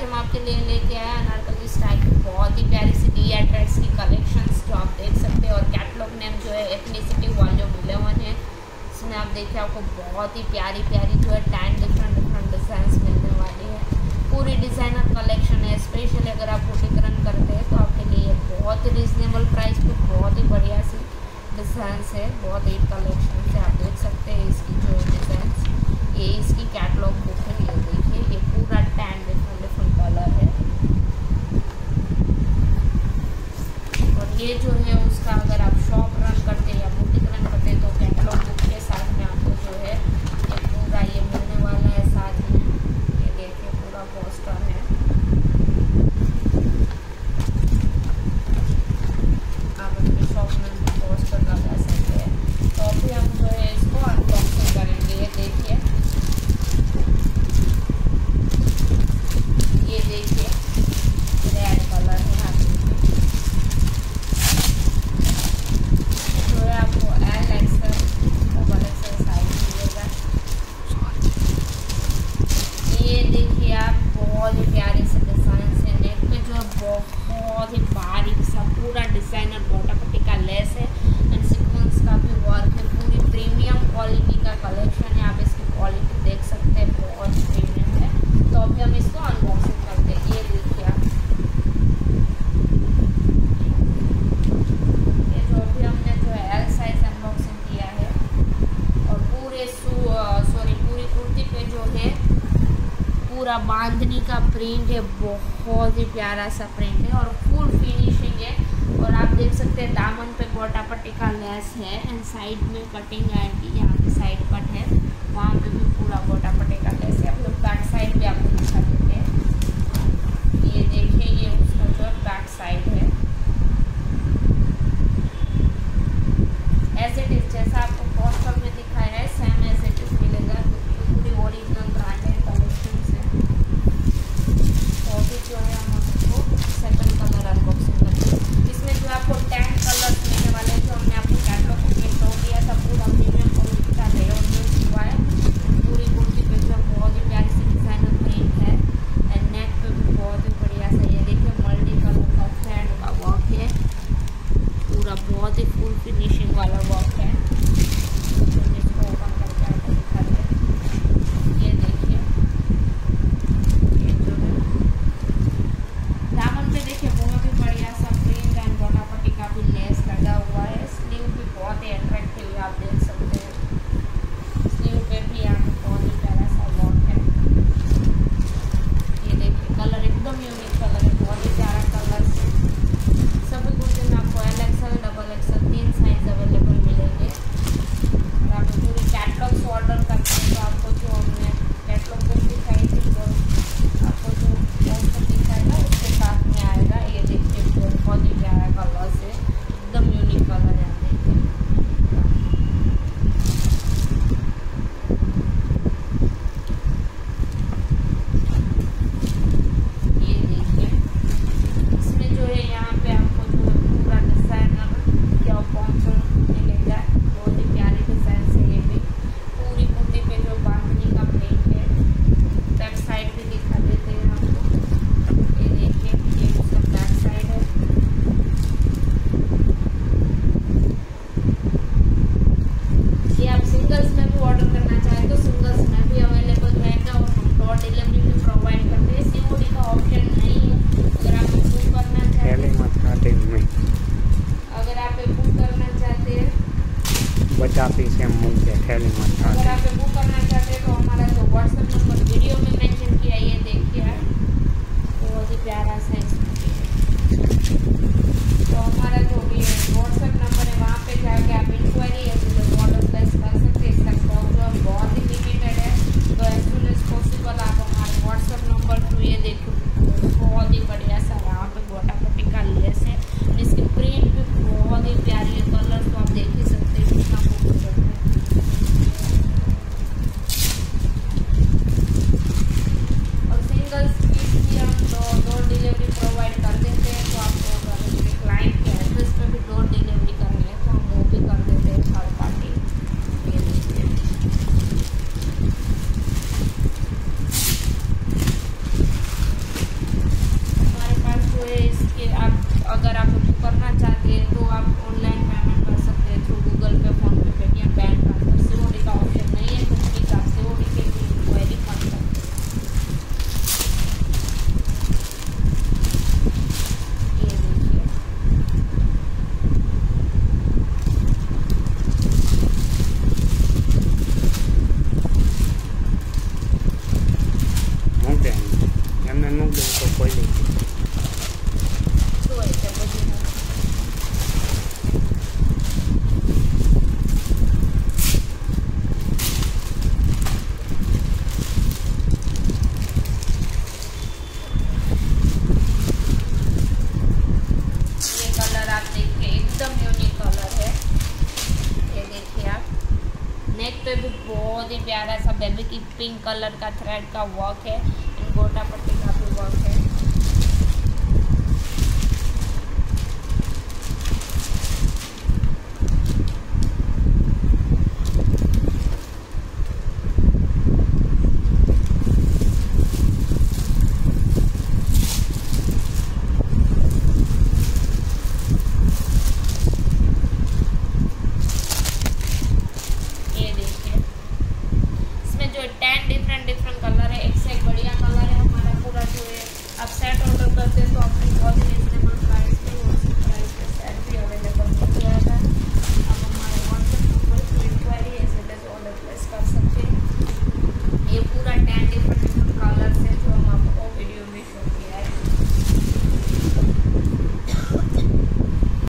आज हम आपके लिए लेके आए अनारकली स्टाइल की बहुत ही प्यारी सी डी एड्रेस की कलेक्शन जो आप देख सकते हैं और कैटलॉग नेम जो है एथनिसिटी वॉल्यूम इलेवन है, इसमें आप देखिए आपको बहुत ही प्यारी प्यारी जो है टेन डिफरेंट डिफरेंट डिज़ाइन मिलने वाली है। पूरी डिज़ाइनर कलेक्शन है स्पेशली अगर आप बुटीक करते हैं तो आपके लिए बहुत ही रिजनेबल प्राइस पे बहुत ही बढ़िया सी डिज़ाइन है, बहुत ही कलेक्शन से आप देख सकते हैं इसकी जो डिज़ाइन ये इसकी कैटलॉग बुक है ये देखिए ये पूरा टैन डिफरेंट डिफरेंट कलर है और ये जो है उसका अगर आप शॉप रन करते हैं या बुटीक रन करते हैं तो कैटलॉग बुक के साथ में आपको जो है ये पूरा ये मिलने वाला है साथ में ये देखिए पूरा पोस्टर है आप अपने शॉप में भी पोस्टर लगा सकते हैं तो अभी हम जो है इसको अनबॉक्सिंग करेंगे ये देखिए ये देखिए रेड कलर है आप देखिए जो है आपको L XL double XL size मिलेगा ये देखिए आप बहुत ही प्यारे से डिज़ाइन से नेक में जो है बहुत ही बारीक सा पूरा डिज़ाइनर बोटा पट्टी का लेस है एंड सीक्वेंस का भी वर्क है पूरी प्रीमियम क्वालिटी का कलेक्शन है आप इसकी क्वालिटी देख सकते हैं बहुत प्रीमियम है तो अभी हम इसको अनबॉक्सिंग करते हैं ये देखिए आप ये जो अभी हमने जो है एल साइज़ अनबॉक्सिंग किया है और पूरे सॉरी पूरी कुर्ती पे जो है। पूरा बांधनी का प्रिंट है, बहुत ही प्यारा सा प्रिंट है और फुल फिनिशिंग है। और आप देख सकते हैं दामन पे गोटा पट्टी का लेस है एंड साइड में कटिंग आएगी यहाँ पे साइड कट है। वहाँ पे भी पूरा गोटा पट्टी का लेस है। हम लोग बैक साइड भी आपको दिखा देते हैं। ये देखिए, ये उसका जो बैक साइड है। एज इट इज़ जैसा आपको ยังมุงแกแค่เนึ่งวันตอนนี้ बहुत ही प्यारा सा बेबी की पिंक कलर का थ्रेड का वर्क है। गोटा पट्टी का भी वर्क है।